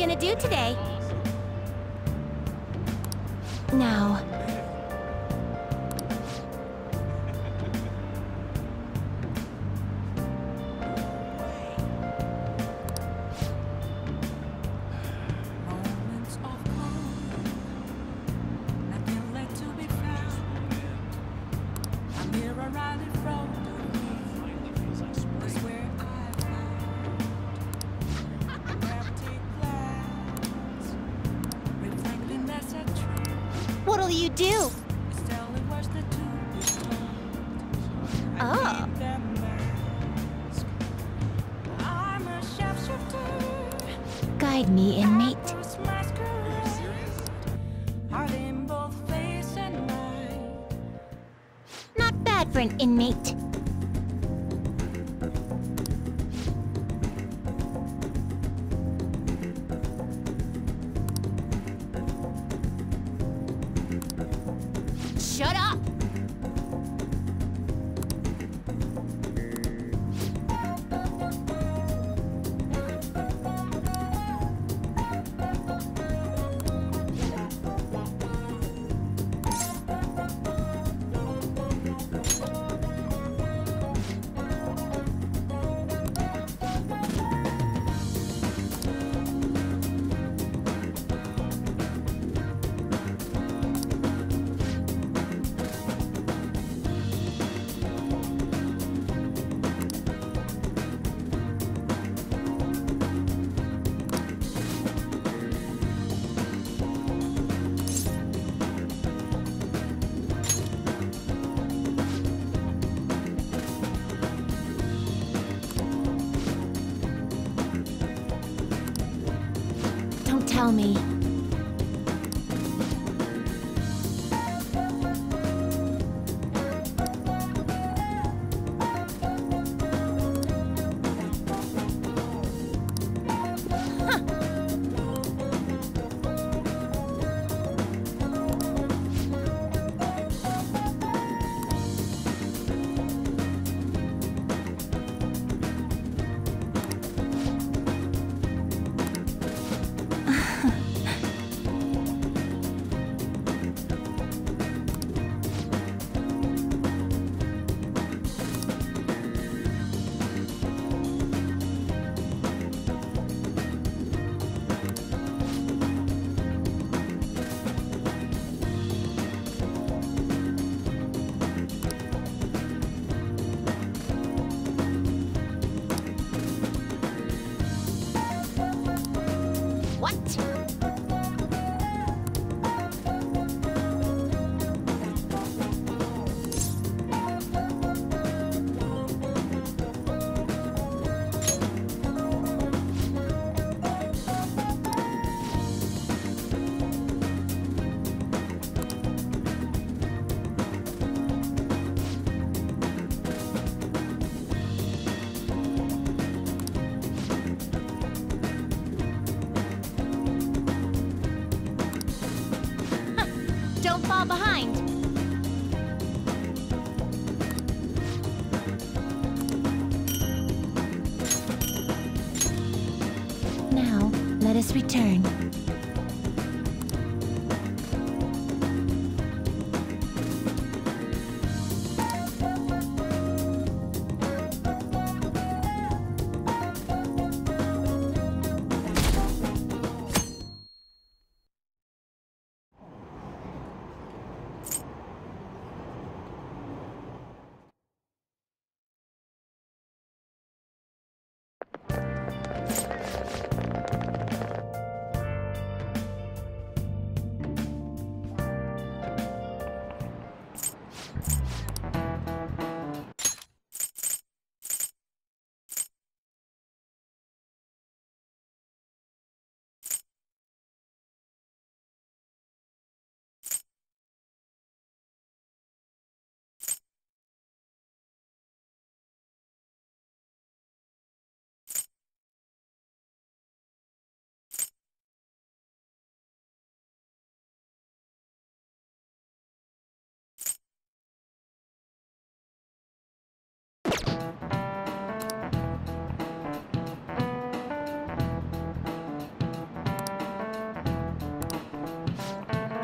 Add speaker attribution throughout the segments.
Speaker 1: gonna do today? Do?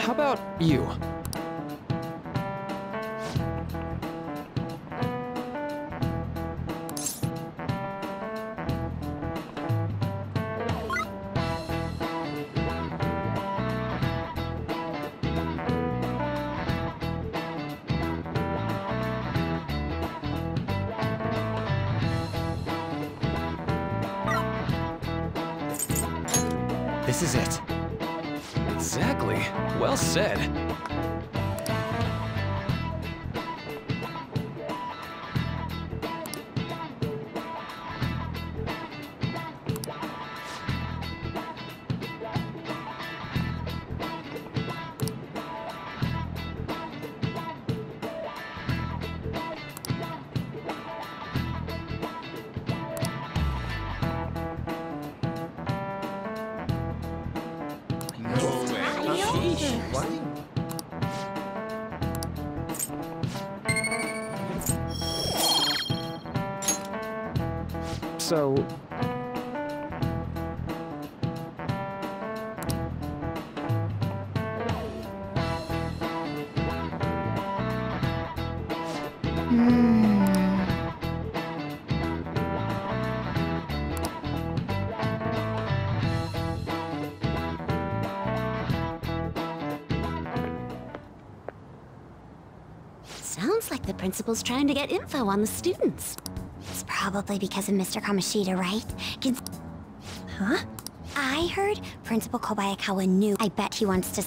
Speaker 2: How about you? So,
Speaker 3: principal's trying to get info on the students. It's probably because of Mr. Kamoshida, right? Cons- huh? I heard Principal Kobayakawa knew. I bet he wants to...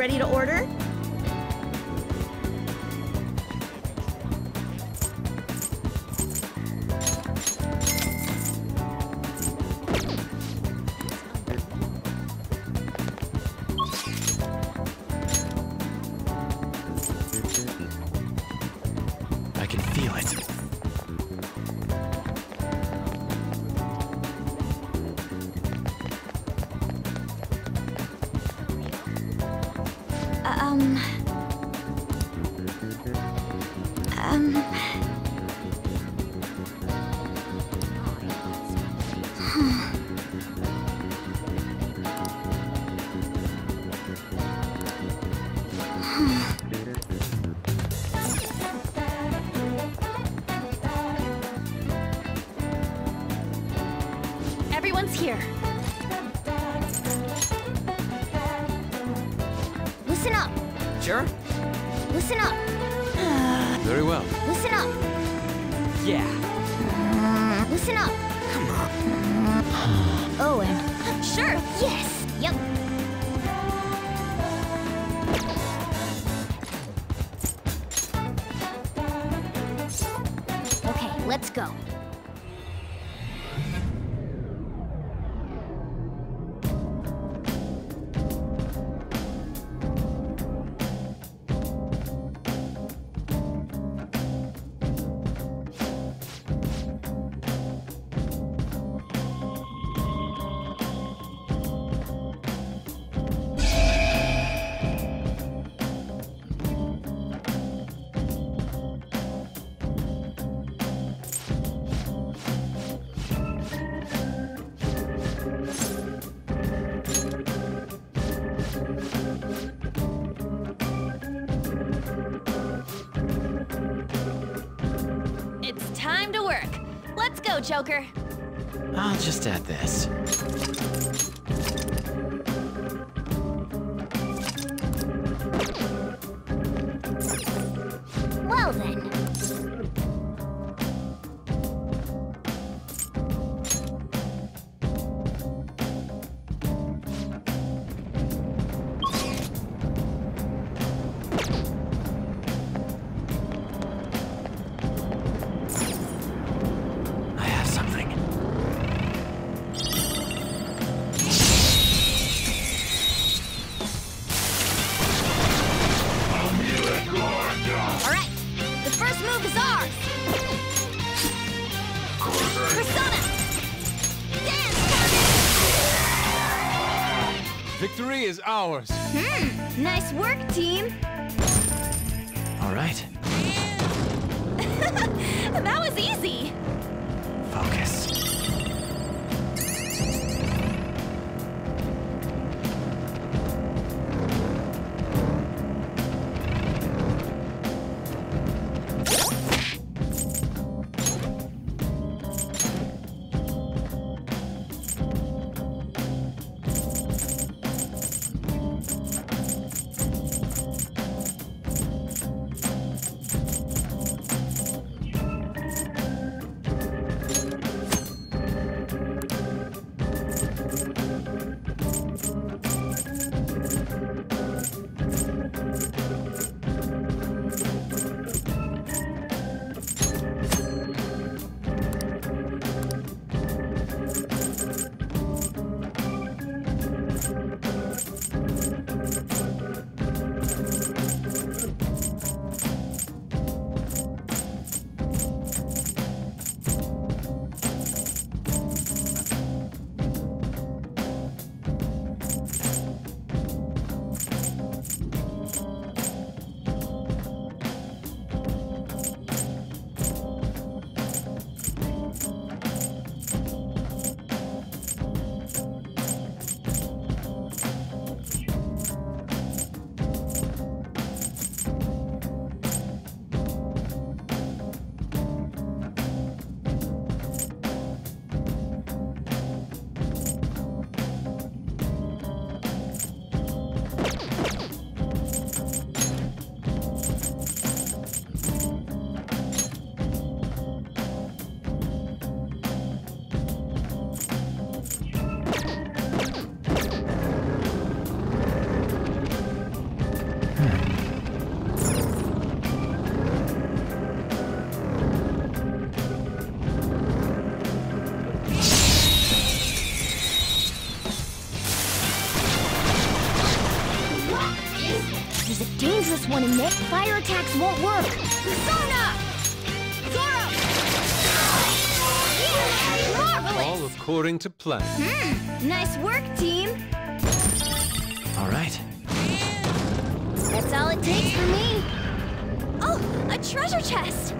Speaker 4: ready to order?
Speaker 3: Listen up! Hmm.
Speaker 5: Oh, and
Speaker 3: Sure! Yes!
Speaker 5: yep.
Speaker 3: Okay, let's go. Is ours. Target. Hmm, nice work, team.
Speaker 4: All right.
Speaker 3: That was easy.
Speaker 4: Focus.
Speaker 3: Attacks won't work. Persona! Zorro! Marvelous!
Speaker 6: All according to plan.
Speaker 3: Hmm, nice work, team.
Speaker 4: All right.
Speaker 3: That's all it takes for me. Oh, a treasure chest!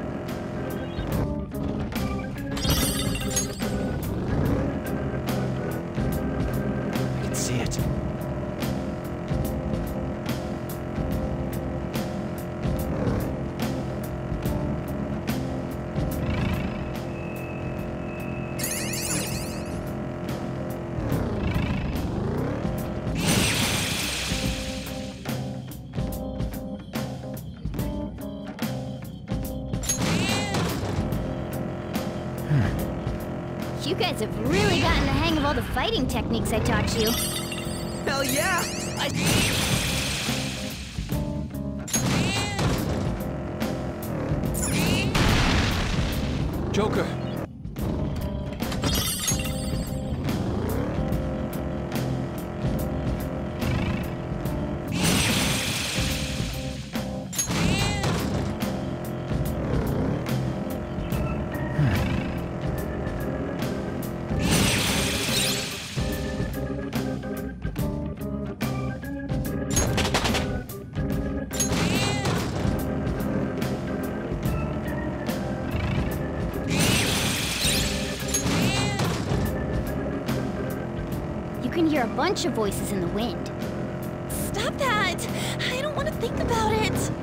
Speaker 4: Can
Speaker 3: hear a bunch of voices in the wind.
Speaker 5: Stop that! I don't want to think about it.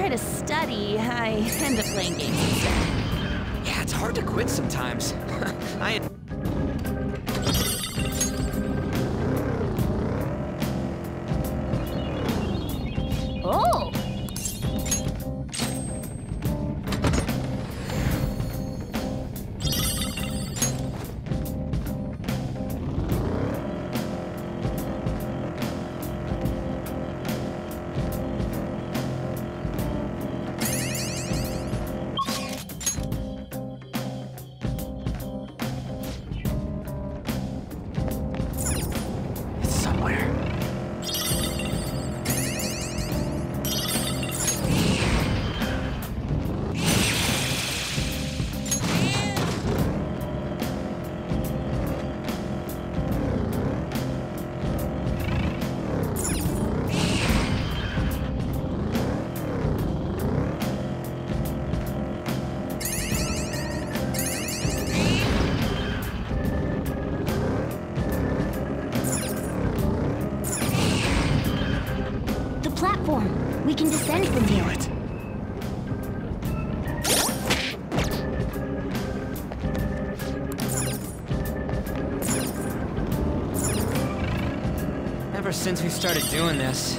Speaker 5: Try to study, I end up playing games instead.
Speaker 7: Yeah, it's hard to quit sometimes.
Speaker 3: From here.
Speaker 7: it. Ever since we started doing this,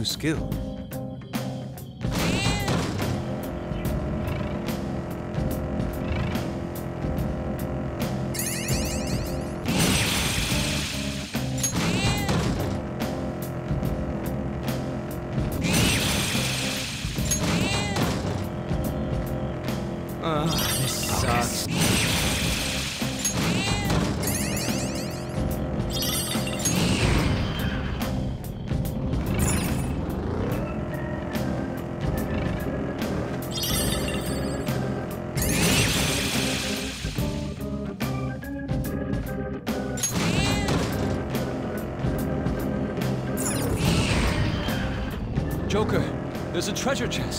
Speaker 6: new skill. treasure chest.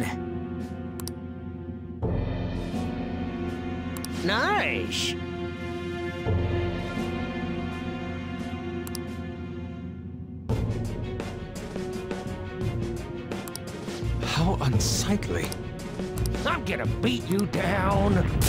Speaker 3: again. Nice!
Speaker 6: How unsightly.
Speaker 3: I'm gonna beat you down.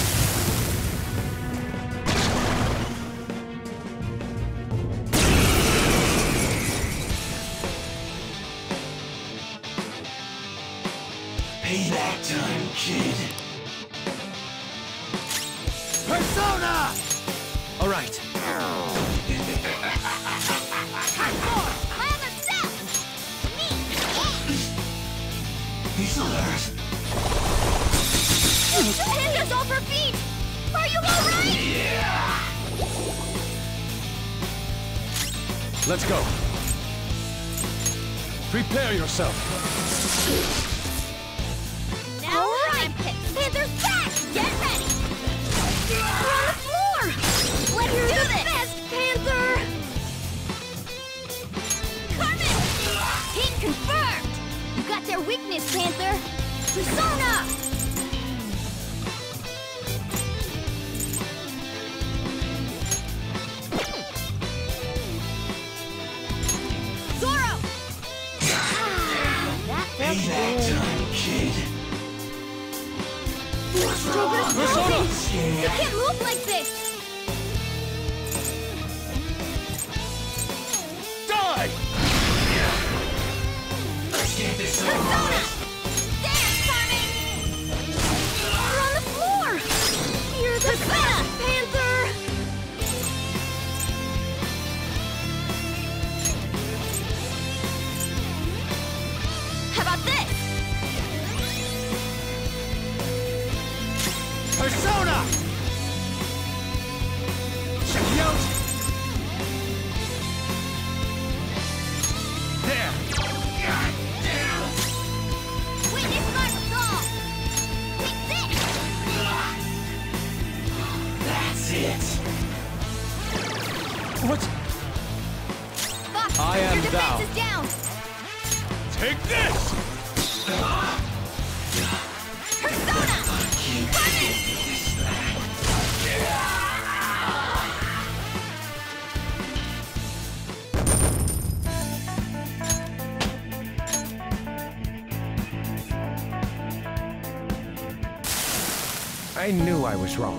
Speaker 2: I was wrong.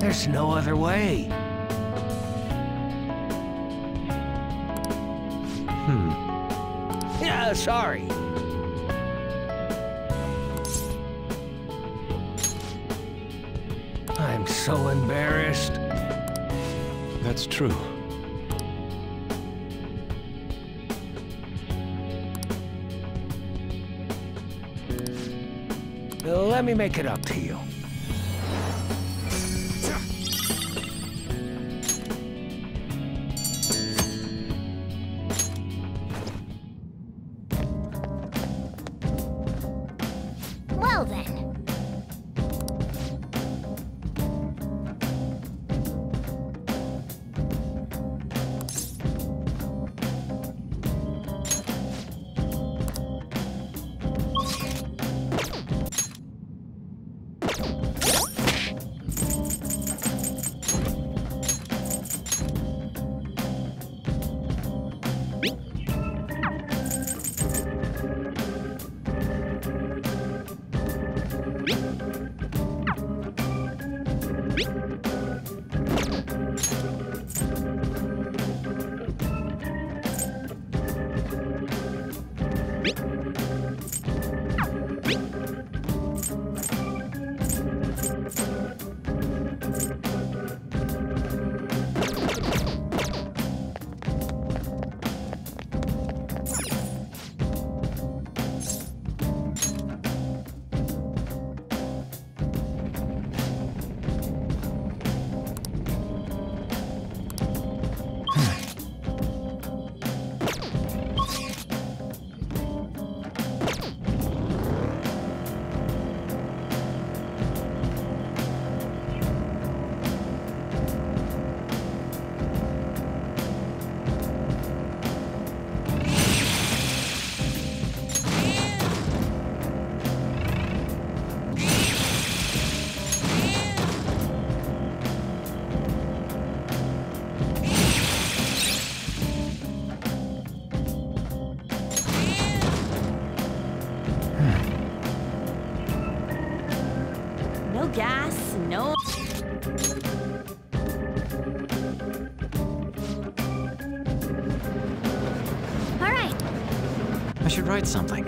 Speaker 2: There's no other way. Hmm. Yeah, sorry. I'm so embarrassed. That's true. Let me make it up to you.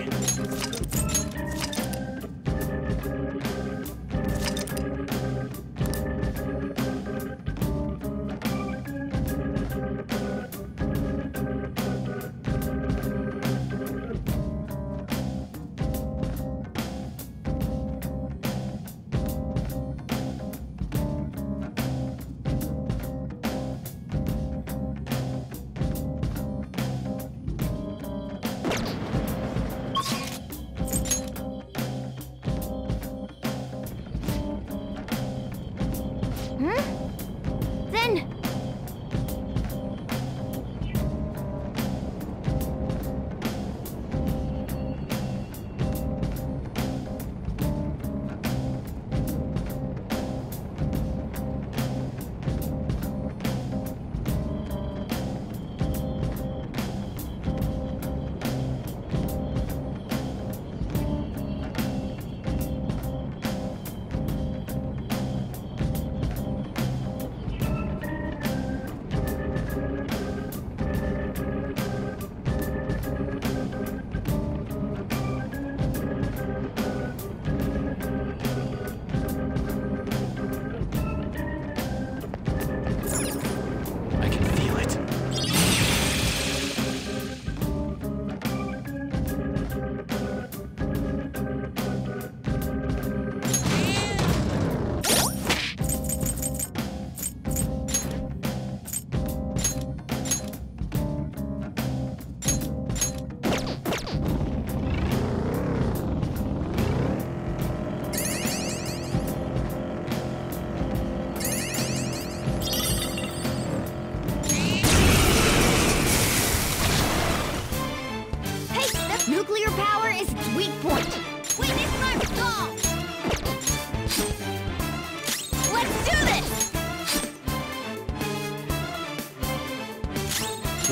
Speaker 3: Thank you.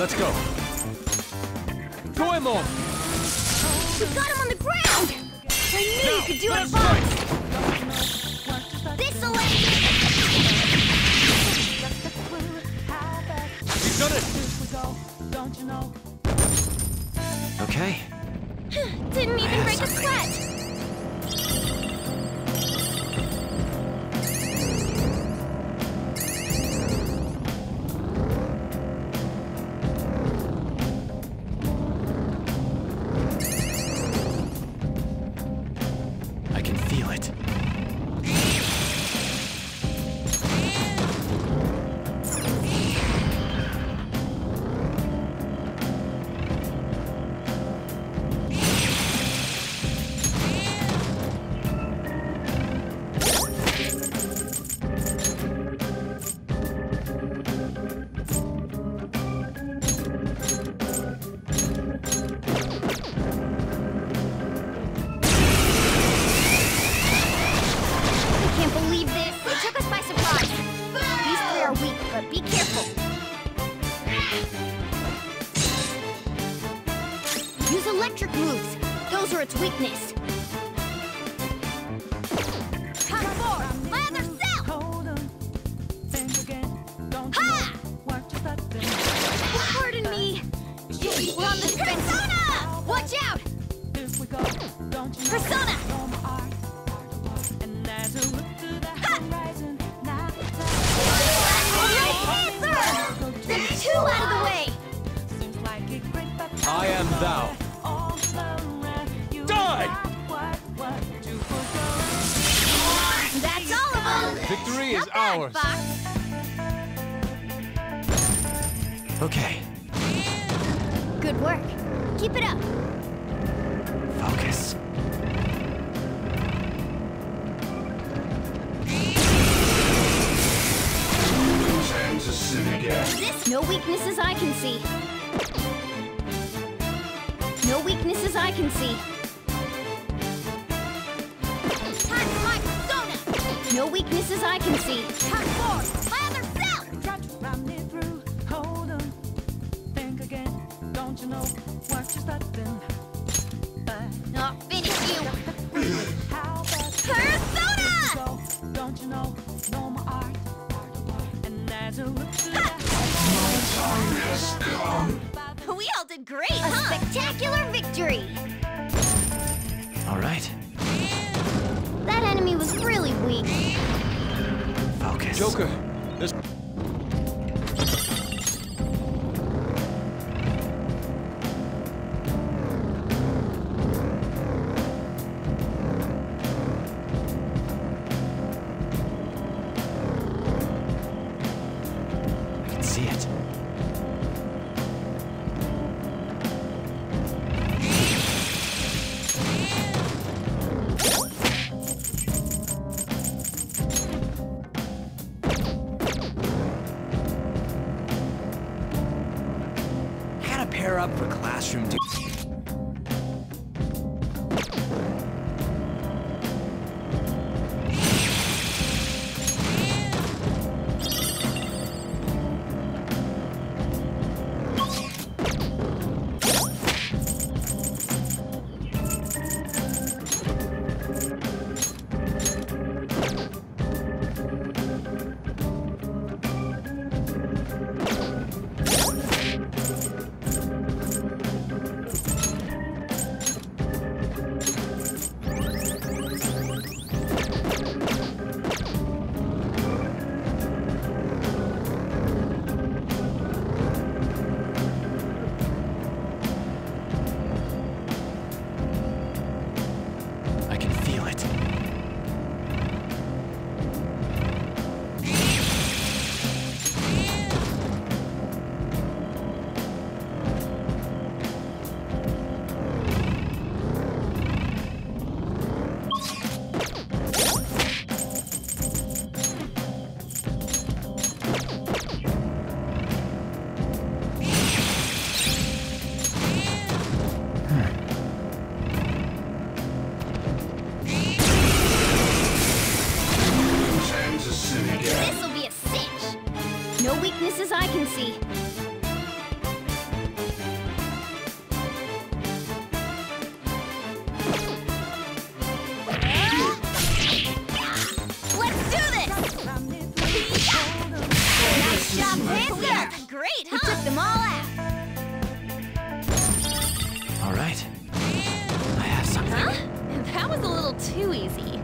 Speaker 3: Let's
Speaker 6: go. Goemon!
Speaker 3: You got him on the ground! I knew you could do it,
Speaker 6: Bob!
Speaker 3: This'll end
Speaker 6: it!
Speaker 8: You
Speaker 1: done it!
Speaker 3: Okay. Persona! Two out of the way!
Speaker 6: I am thou. Die!
Speaker 3: That's all of them!
Speaker 6: Victory
Speaker 3: Not is bad,
Speaker 6: ours.
Speaker 3: Fox.
Speaker 1: Okay.
Speaker 3: Good work. Keep it up.
Speaker 9: Again.
Speaker 3: No weaknesses I can see. No weaknesses I can see. No weaknesses I can see.
Speaker 9: Time
Speaker 1: for. up for classroom duty. That was
Speaker 5: a little too easy.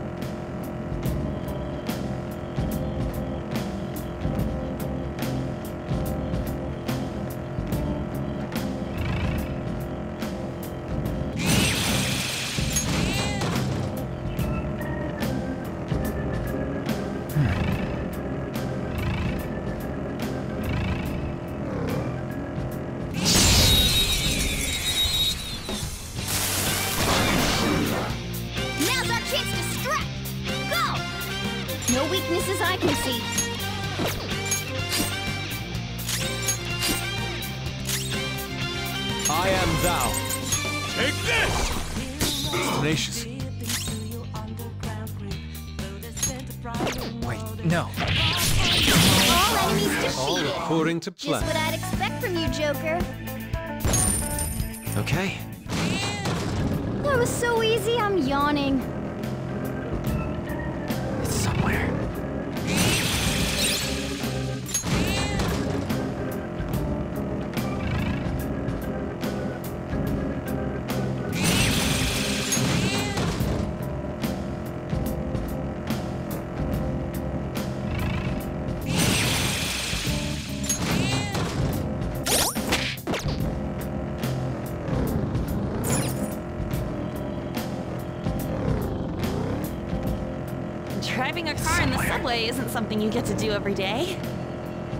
Speaker 5: play isn't something you get to do every day.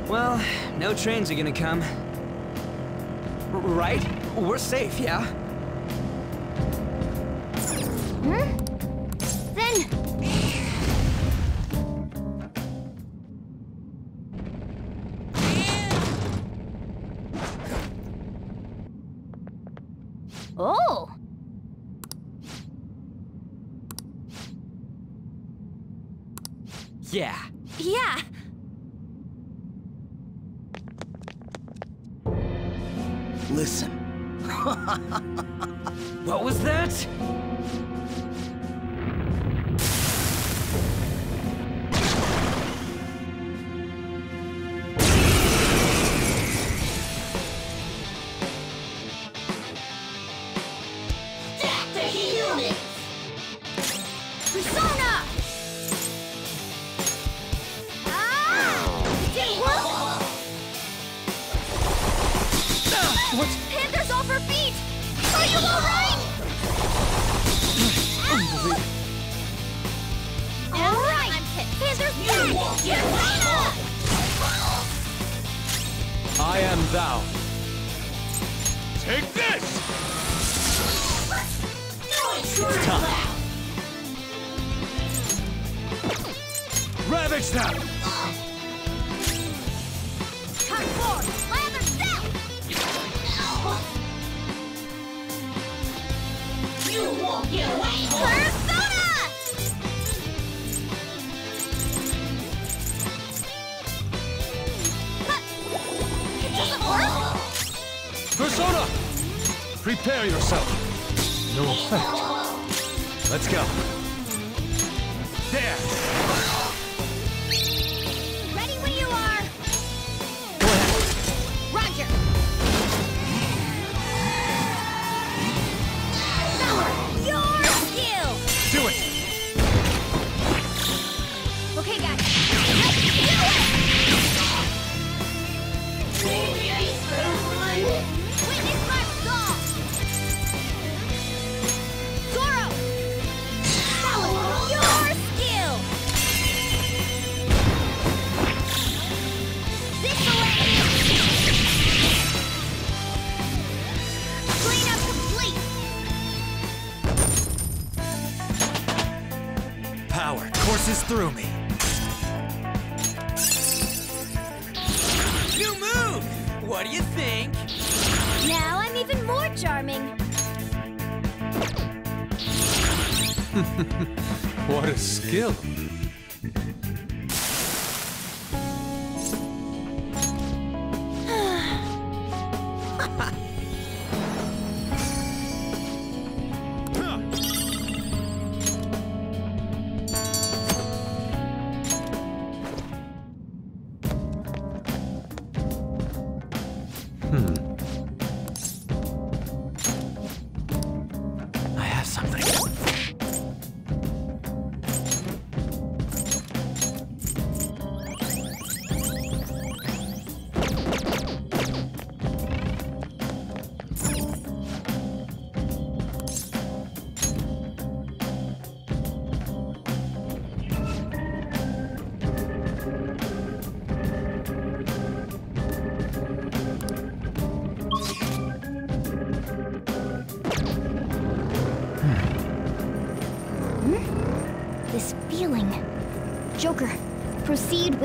Speaker 3: Well, no trains are gonna come. R right? We're safe, yeah?
Speaker 1: Hmm. Then... oh!
Speaker 3: Yeah.
Speaker 5: Yeah.
Speaker 3: Listen. what was that?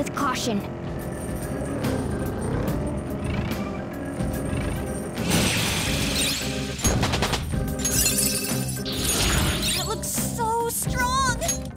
Speaker 3: with caution.
Speaker 1: That looks so strong!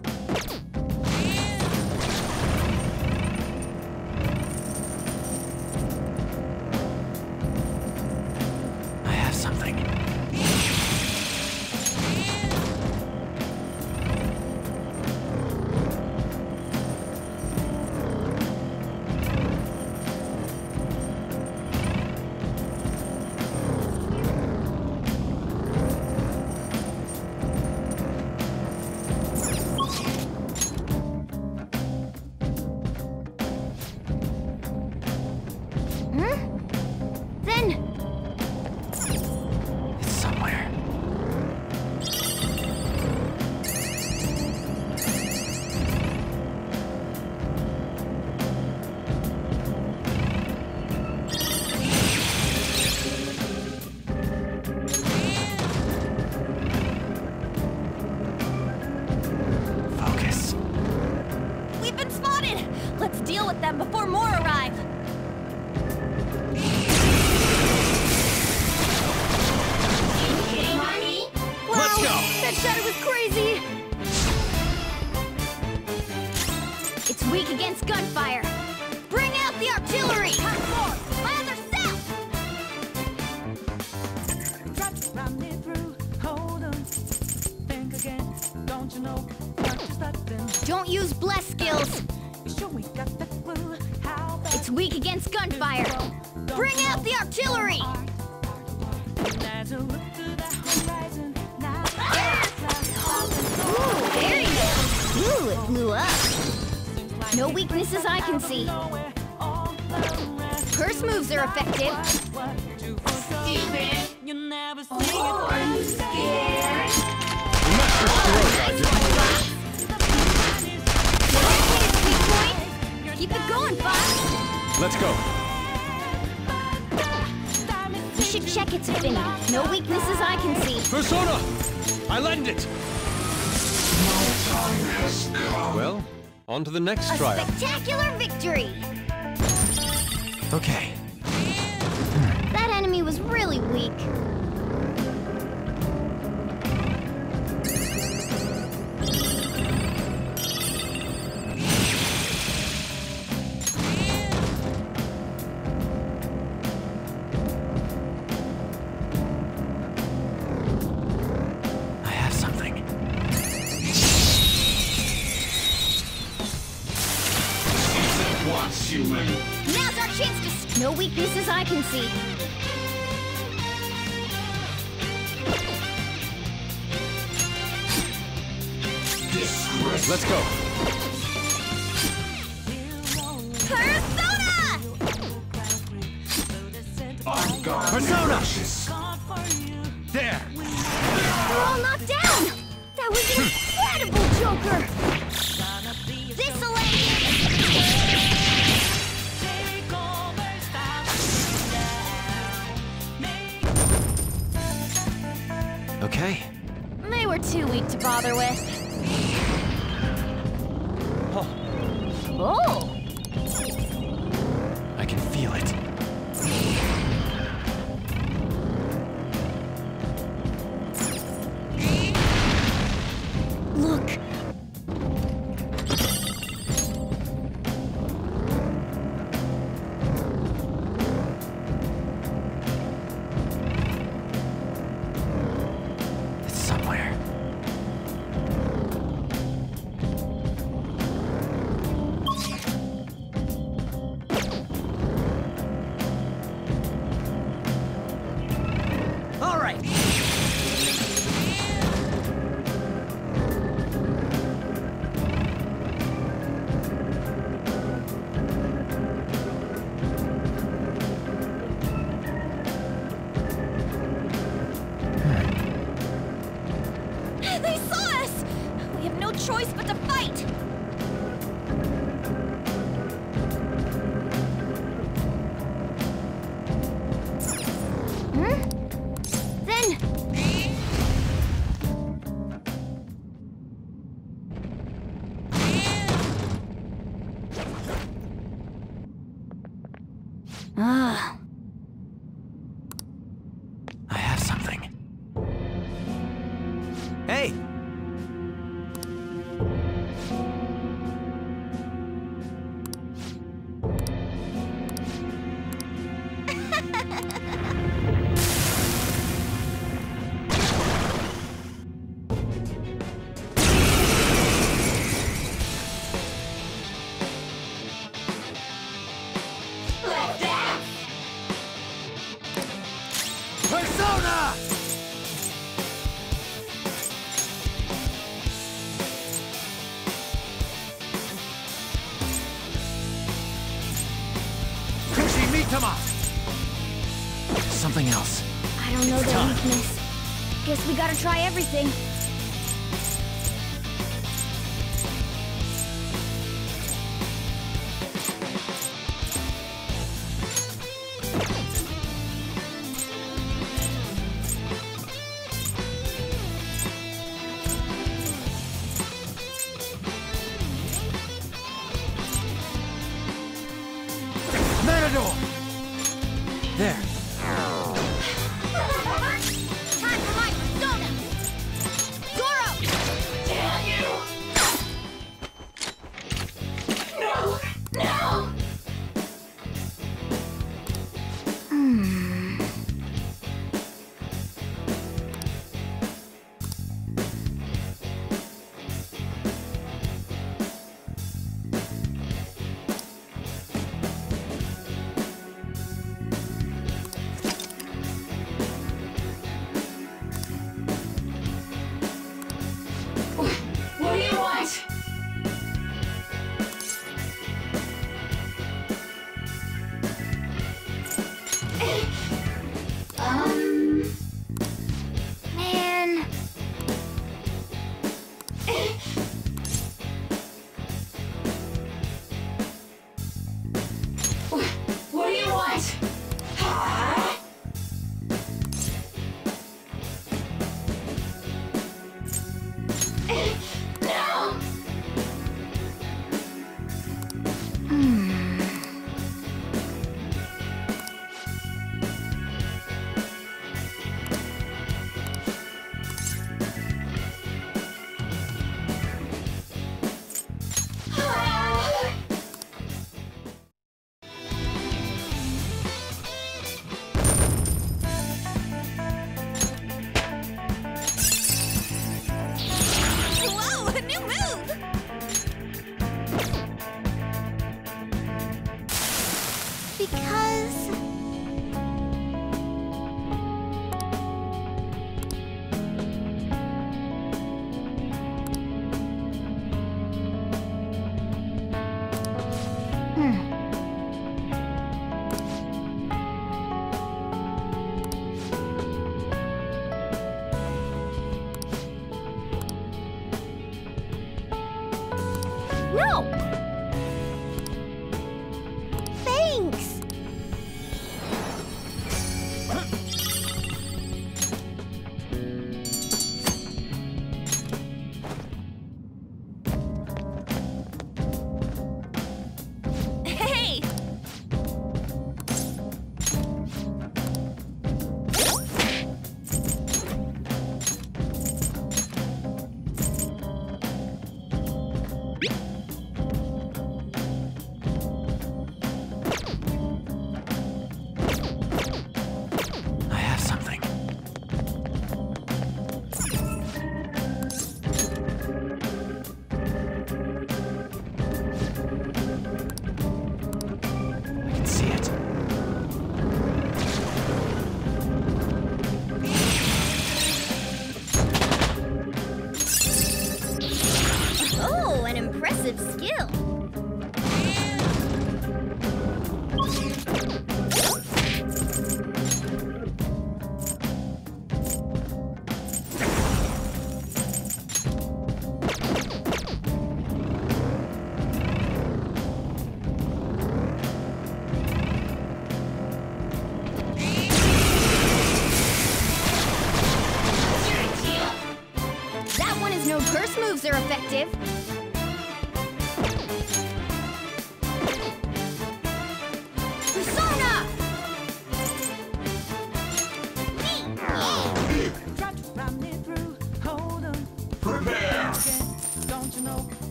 Speaker 3: No weaknesses I can see. Curse moves are effective.
Speaker 5: Stupid.
Speaker 6: Oh, scared?
Speaker 3: Master I. Keep it going, Fox!
Speaker 6: Let's go!
Speaker 3: We should check its affinity. No weaknesses I can see.
Speaker 6: Persona! I lend it! Well, on to the next
Speaker 3: a
Speaker 6: trial.
Speaker 3: spectacular victory!
Speaker 4: Okay.
Speaker 3: That enemy was really weak.
Speaker 4: Come on. Something
Speaker 3: else.
Speaker 1: I don't know their weakness. Guess we gotta try everything. impressive skill.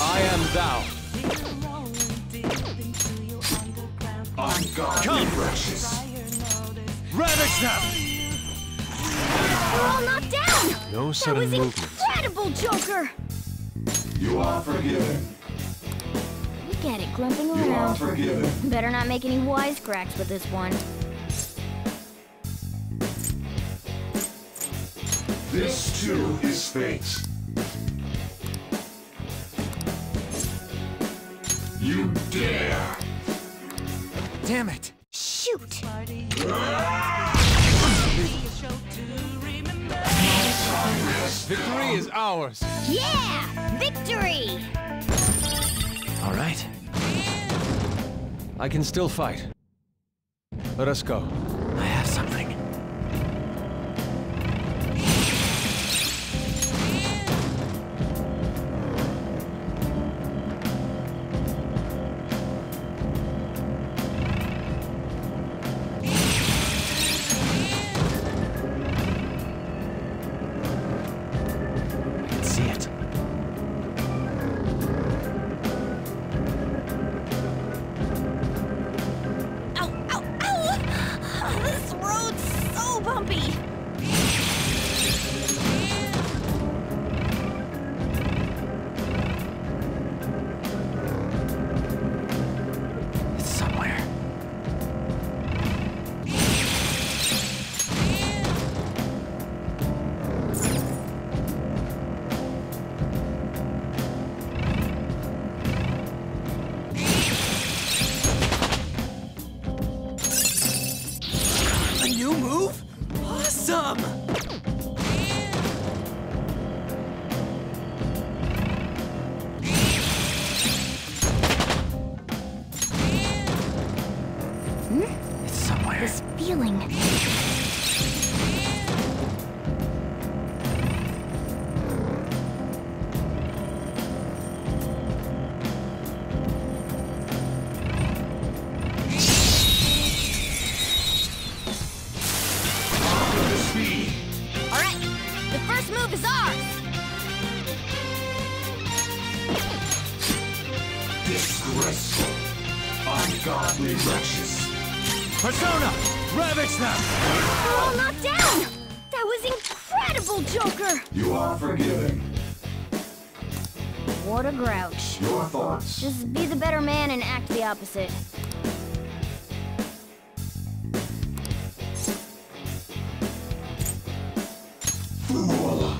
Speaker 10: I
Speaker 6: am thou.
Speaker 9: Ungodly
Speaker 6: Come.
Speaker 9: wretches.
Speaker 6: Ravage them!
Speaker 1: We're all knocked down!
Speaker 6: No
Speaker 1: That
Speaker 6: sudden
Speaker 1: was
Speaker 6: movement.
Speaker 1: incredible, Joker!
Speaker 9: You are forgiven.
Speaker 1: Look at it, grumping
Speaker 9: You are
Speaker 1: around.
Speaker 9: forgiven.
Speaker 1: Better not make any wisecracks with this one.
Speaker 9: This too is fate. You dare!
Speaker 6: Damn it!
Speaker 1: Shoot!
Speaker 6: Victory is ours!
Speaker 1: Yeah! Victory!
Speaker 6: All right. I can still fight. Let us go.
Speaker 1: Just be the better man and act the opposite.
Speaker 9: Fool.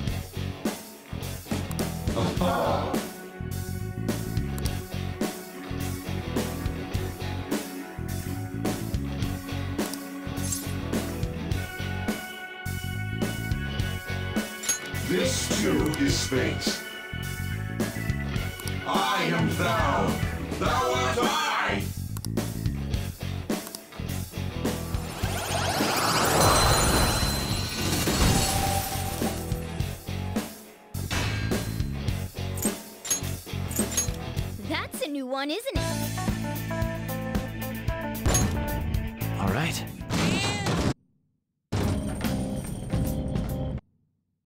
Speaker 9: This too is fate.